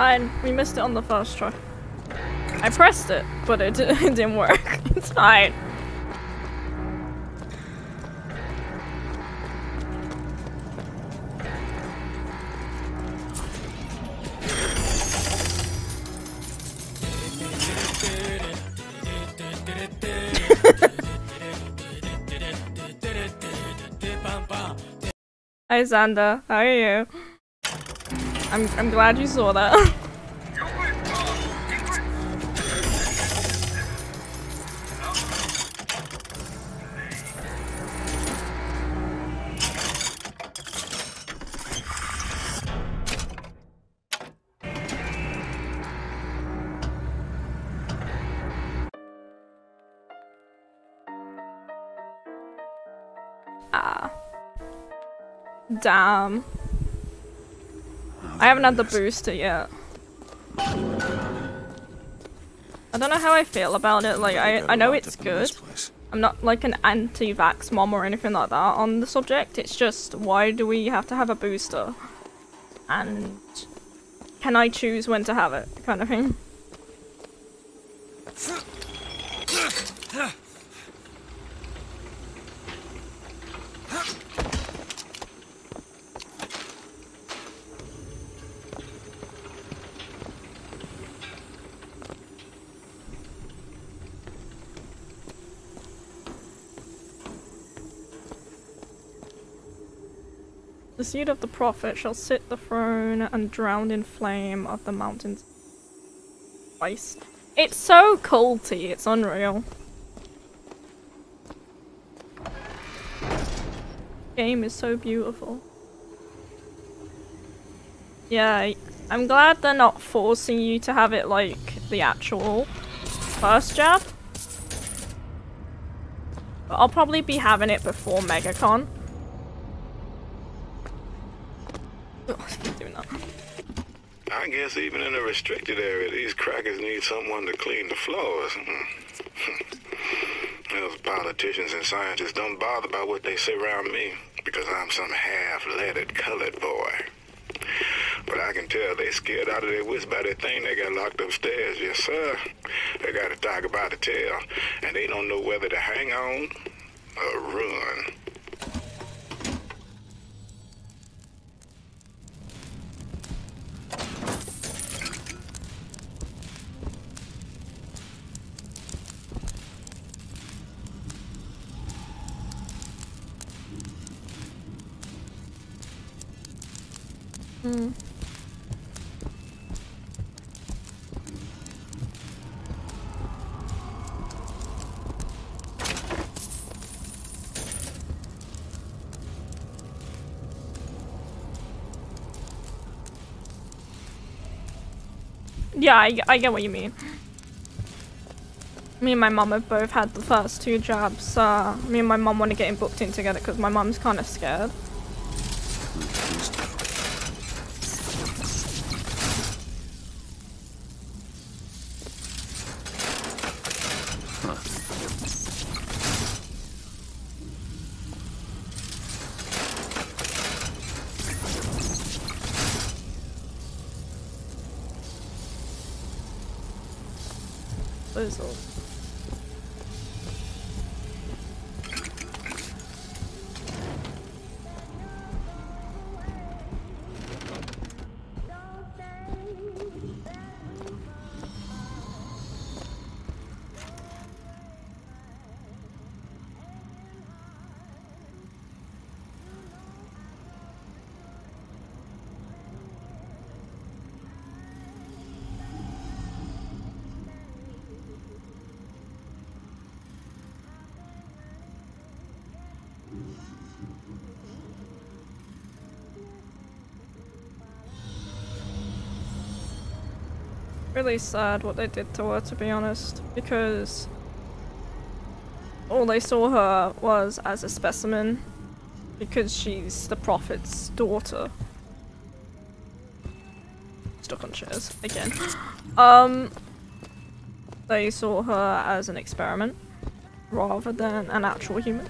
Fine, we missed it on the first try. I pressed it, but it, it didn't work. it's fine. Hi Xander, how are you? I'm I'm glad you saw that. ah. Damn. I haven't had the booster yet. I don't know how I feel about it. Like, I, I know it's good. I'm not like an anti-vax mom or anything like that on the subject. It's just, why do we have to have a booster? And can I choose when to have it? Kind of thing. The seed of the prophet shall sit the throne and drown in flame of the mountains. Christ. It's so culty, it's unreal. Game is so beautiful. Yeah, I'm glad they're not forcing you to have it like the actual first jab. But I'll probably be having it before MegaCon. doing that. I guess even in a restricted area, these crackers need someone to clean the floors. Hmm. Those politicians and scientists don't bother about what they say around me because I'm some half-leaded colored boy. But I can tell they scared out of their wits by that thing they got locked upstairs. Yes, sir. They got a tiger by the tail, and they don't know whether to hang on or run. Hmm. Yeah, I, I get what you mean. Me and my mum have both had the first two jabs. Uh, me and my mum want to get him booked in together because my mum's kind of scared. Lizzle. Really sad what they did to her, to be honest, because all they saw her was as a specimen because she's the prophet's daughter. Stuck on chairs again. Um, they saw her as an experiment rather than an actual human.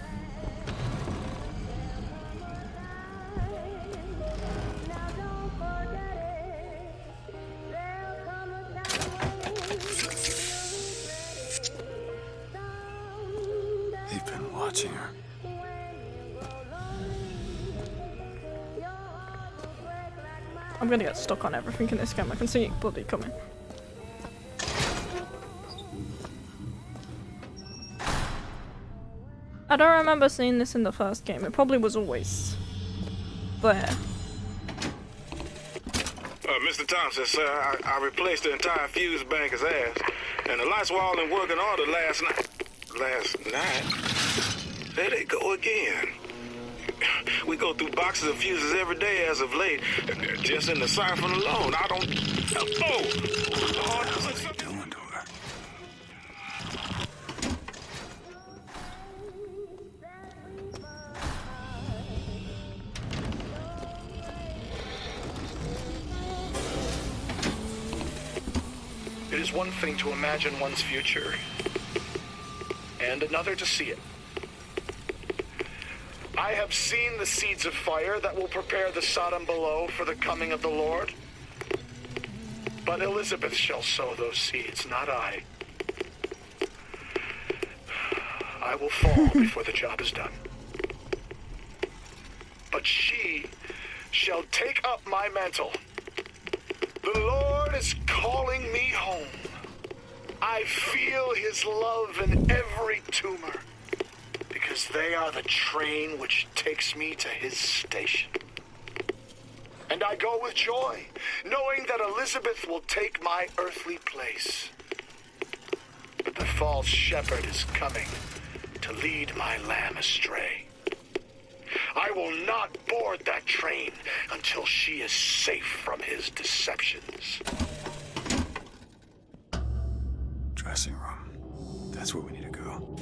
I can see it coming. I don't remember seeing this in the first game. It probably was always there. Uh, Mr. Thompson, sir, I, I replaced the entire fuse banker's ass, and the lights were all in working order last night. Last night? There they go again. We go through boxes of fuses every day as of late. Just in the siphon alone, I don't. Oh! oh It is one thing to imagine one's future, and another to see it. I have seen the seeds of fire that will prepare the Sodom below for the coming of the Lord. But Elizabeth shall sow those seeds, not I. I will fall before the job is done. But she shall take up my mantle. The Lord is calling me home. I feel his love in every tumor, because they are the train which takes me to his station. And I go with joy, knowing that Elizabeth will take my earthly place. But the false shepherd is coming to lead my lamb astray. I will not board that train until she is safe from his deceptions. Dressing room. That's where we need to go.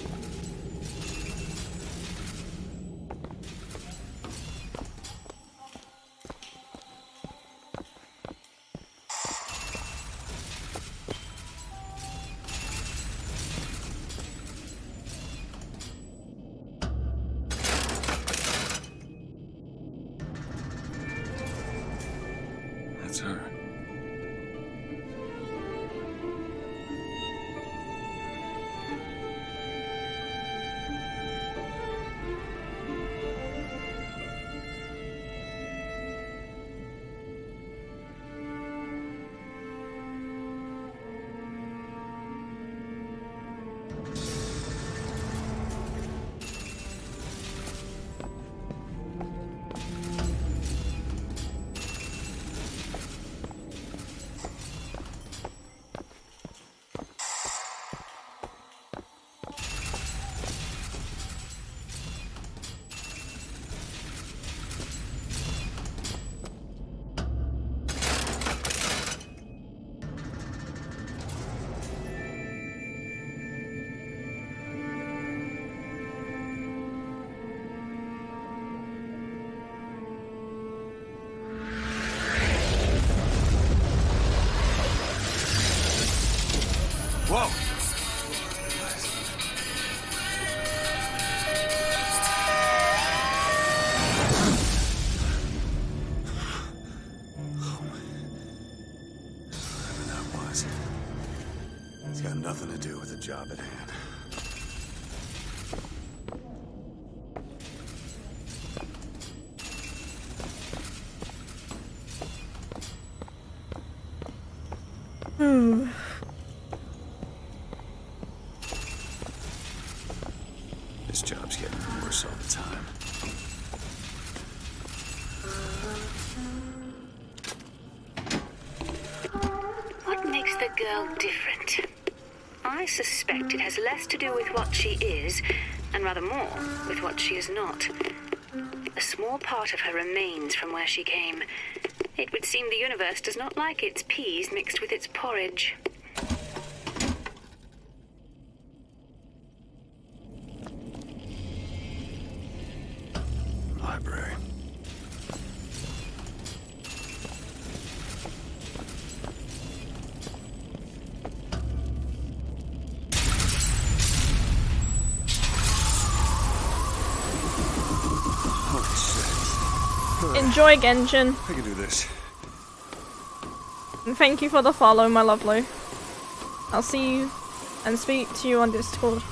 Whoa! Less to do with what she is, and rather more with what she is not. A small part of her remains from where she came. It would seem the universe does not like its peas mixed with its porridge. Enjoy Genshin. I can do this. And thank you for the follow, my lovely. I'll see you and speak to you on Discord.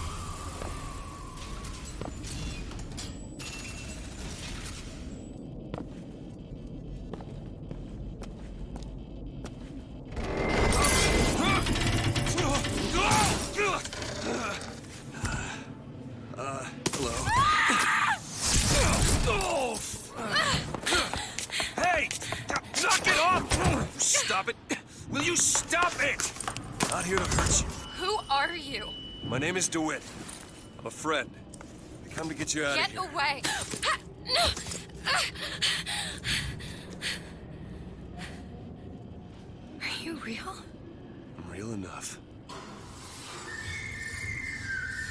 Is DeWitt. I'm a friend. I come to get you out Get of here. Get away! no! Are you real? I'm real enough.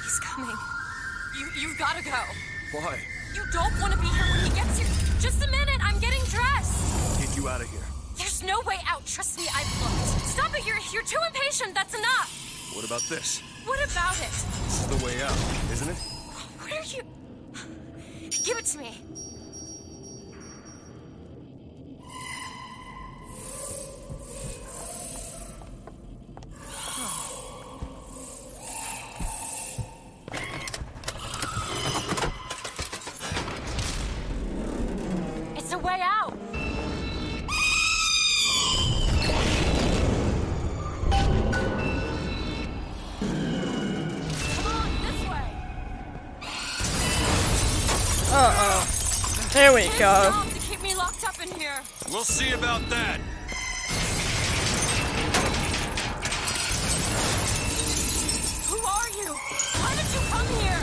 He's coming. You you've gotta go. Why? You don't want to be here when he gets here. Just a minute, I'm getting dressed. Get you out of here. There's no way out. Trust me, I've looked. Stop it. You're you're too impatient. That's enough. What about this? What about it? This is the way out, isn't it? What are you? Give it to me. Up in here. We'll see about that. Who are you? Why did you come here?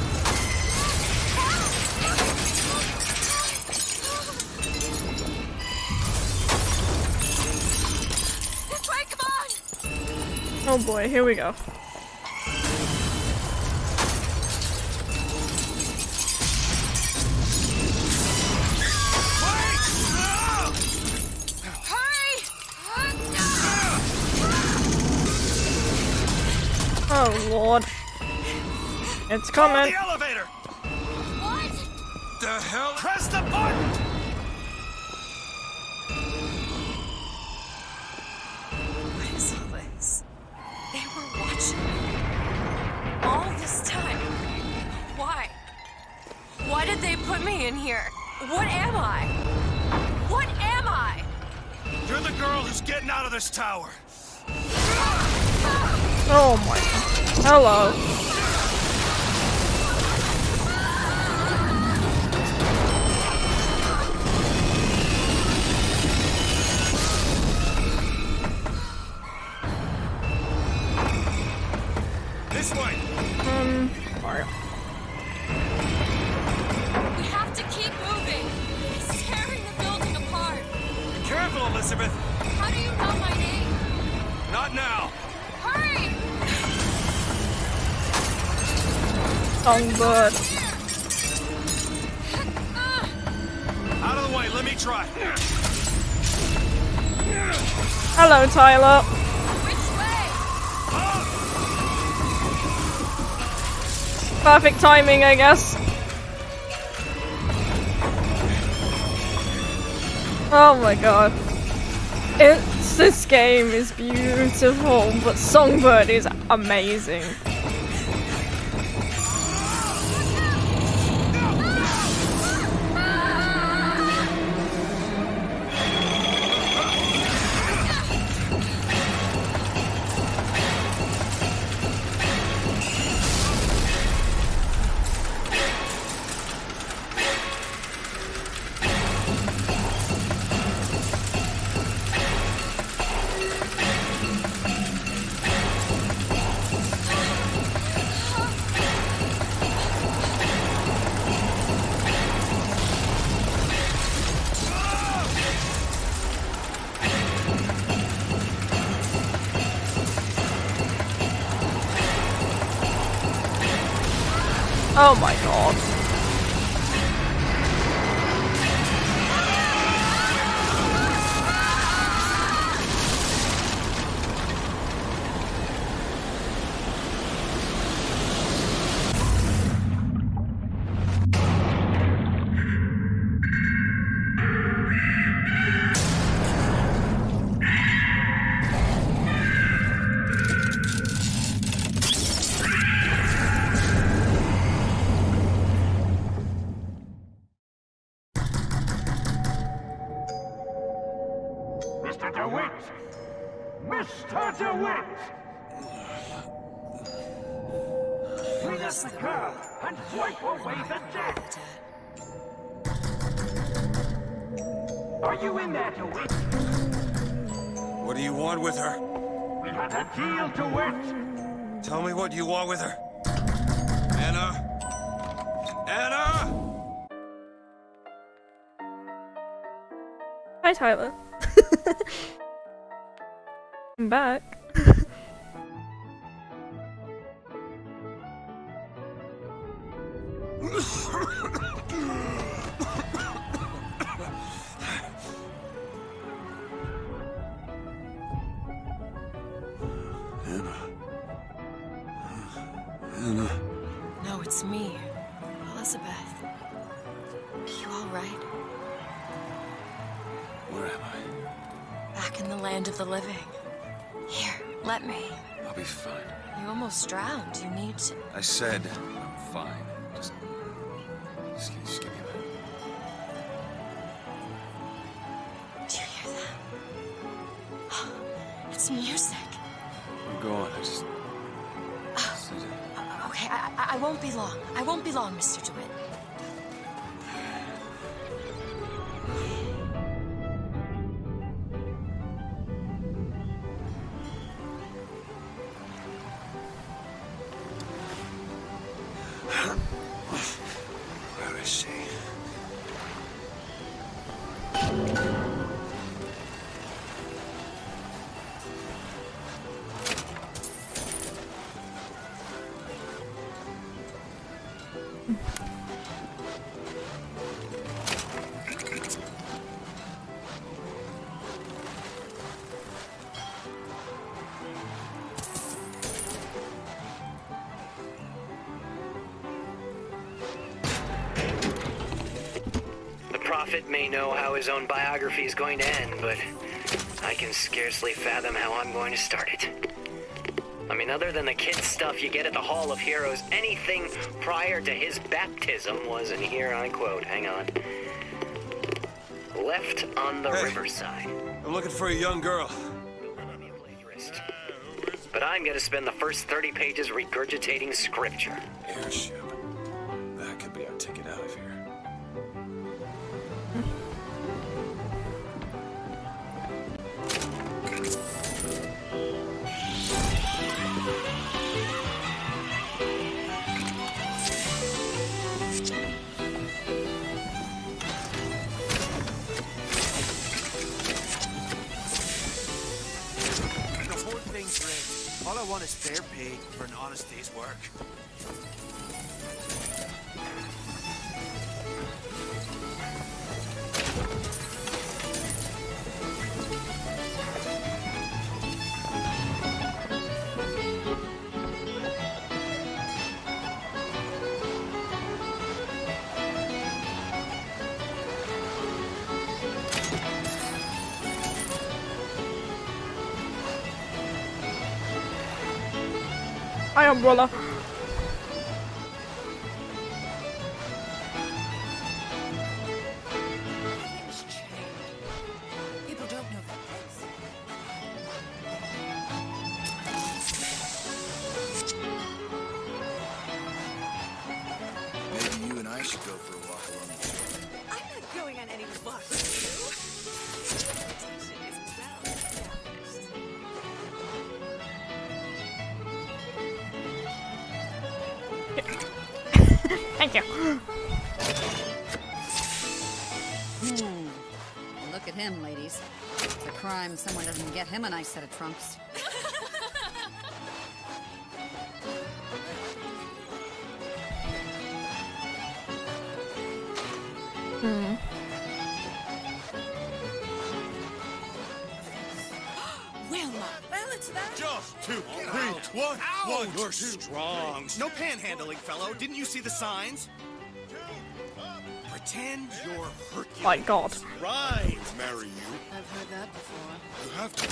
This way, come on! Oh boy, here we go. Oh lord. It's coming. The elevator! What? The hell? Press the button! What is all this? They were watching me. All this time. Why? Why did they put me in here? What am I? What am I? You're the girl who's getting out of this tower. Oh my. Hello. This way! Um. Mario. We have to keep moving. It's tearing the building apart. Be careful, Elizabeth! How do you know my name? Not now! Songbird. Out of the way, let me try. Hello, Tyler. Which way? Perfect timing, I guess. Oh my god. It's this game is beautiful, but Songbird is amazing. Oh my what you want with her. Anna? Anna! Hi, Tyler. I'm back. I said I'm fine. Just, just, just give me a minute. Do you hear that? It's music. I'm going. I just. just- Uh, Okay, I, I, I won't be long. I won't be long, Mr. DeWitt. Know how his own biography is going to end, but I can scarcely fathom how I'm going to start it. I mean, other than the kid stuff you get at the Hall of Heroes, anything prior to his baptism was, and here I quote, hang on, left on the Hey. riverside. I'm looking for a young girl. Don't call me a plagiarist. But I'm going to spend the first 30 pages regurgitating scripture. Airship. Honest day's work. Hi, umbrella. Things set of trunks. Hmm. Wilma. Well, it's that. Just two, three, one, one. You're strong. No panhandling, fellow. Didn't you see the signs? Pretend you're Hercules. My God. Right. Marry you? I've heard that before. You have to.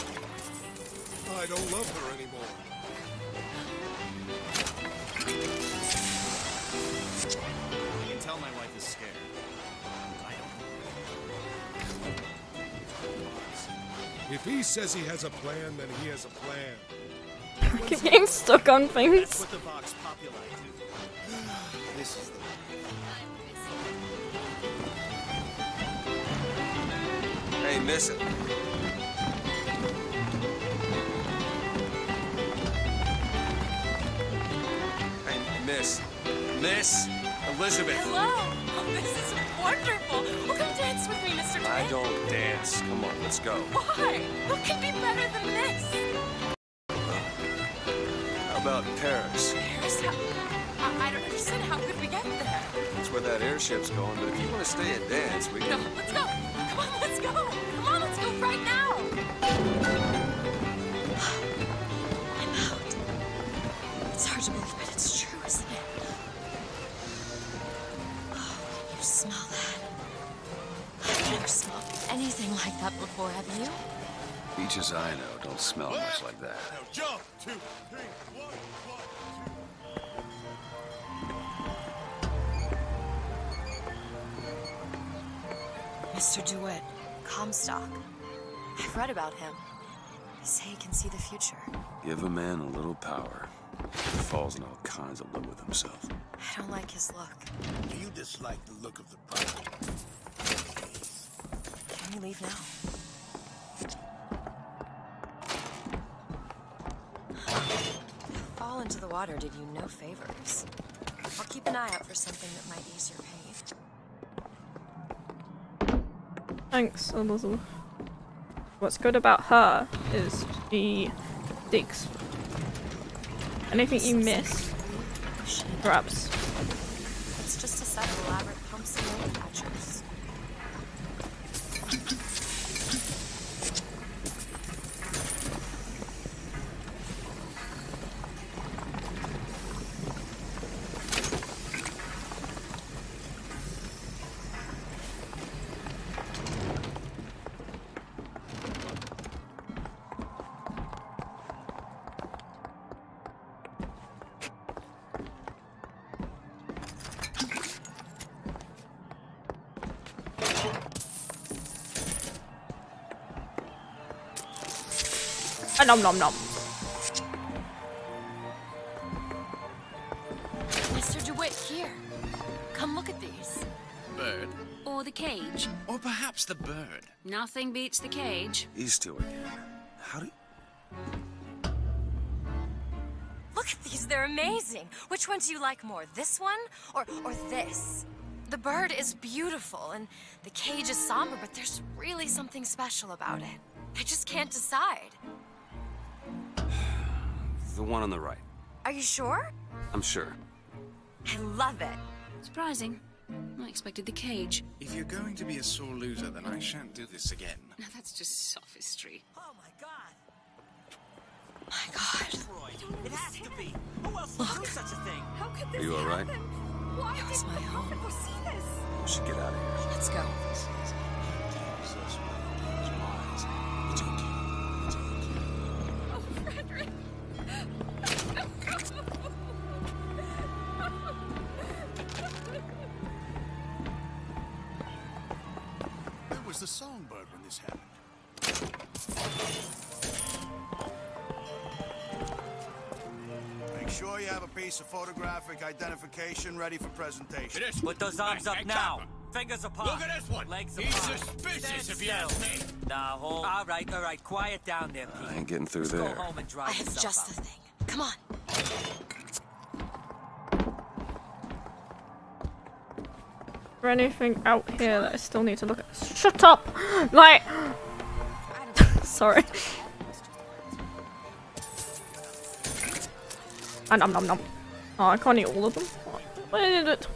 I don't love her anymore. You can tell my wife is scared. I don't. If he says he has a plan, then he has a plan. I keep getting stuck on That's things. what the Vox Populi. This is the Hey, listen. Hey, Miss. Miss Elizabeth. Hello. Oh, this is wonderful. Well, come dance with me, Mr. DeWitt. I don't dance. Come on, let's go. Why? What could be better than this? How about Paris? Paris? I, I don't understand where that airship's going, but if you want to stay and dance, we No, can... let's go. Come on, let's go. Come on, let's go right now. I'm out. It's hard to believe, but it's true, isn't it? Oh, can you smell that? I've never smelled anything like that before, have you? Beaches I know don't smell much like that. Now jump, two, three, one, one. Mr. DeWitt, Comstock. I've read about him. They say he can see the future. Give a man a little power. He falls in all kinds of love with himself. I don't like his look. Do you dislike the look of the bride? Can we leave now? Fall into the water did you no favors. I'll keep an eye out for something that might ease your pain. Thanks, Elizabeth. What's good about her is she digs. Anything you miss, grabs. It's just a set of elaborate Ah, nom nom nom. Mr. DeWitt, here. Come look at these. Bird? Or the cage. Or perhaps the bird. Nothing beats the cage. These two again. How do you... Look at these, they're amazing. Which one do you like more, this one or, or this? The bird is beautiful and the cage is somber, but there's really something special about it. I just can't decide. The one on the right. Are you sure? I'm sure. I love it. Surprising. I expected the cage. If you're going to be a sore loser, then I shan't do this again. Now that's just sophistry. Oh my god. It has to be. Who else would do such a thing? How could Are you alright? Why it was my home. We should get out of here. Let's go. Of identification ready for presentation. Put those arms up now. Fingers apart. Look at this one. Legs He's apart. suspicious Stand if you ask me. Now hold. All right, all right. Quiet down there, Pete. I ain't getting through Let's there. go home and dry I have just out. the thing. Come on. Is there anything out here that I still need to look at? Shut up! Like, sorry. Ah, nom nom nom. Oh, I can't eat all of them. What is it?